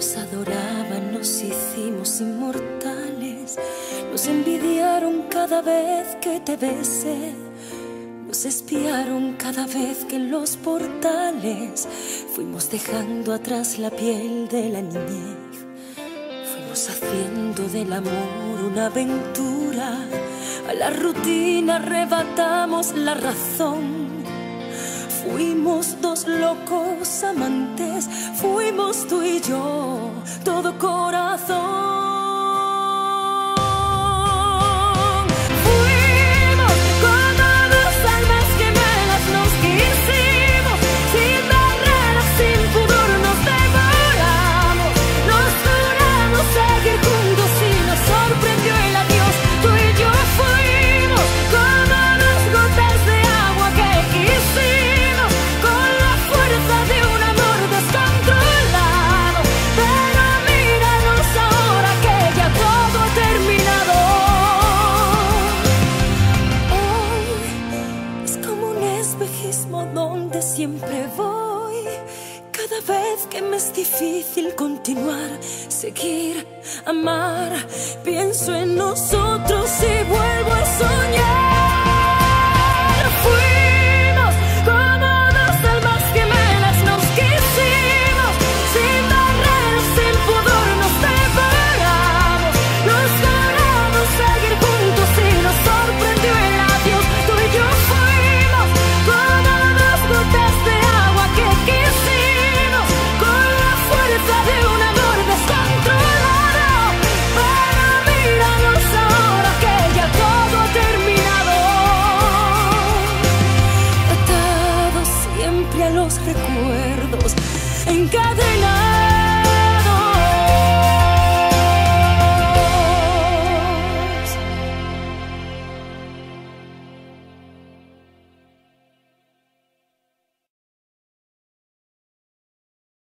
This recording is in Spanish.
Nos adoraban, nos hicimos inmortales. Nos envidiaron cada vez que te besé. Nos espiaron cada vez que en los portales fuimos dejando atrás la piel de la niñez. Fuimos haciendo del amor una aventura. A la rutina arrebatamos la razón. Fuimos dos locos amantes, fuimos tú y yo, todo corazón. Donde siempre voy. Cada vez que me es difícil continuar, seguir, amar, pienso en nosotros y vuelvo a soñar. Recuerdos, encadenados.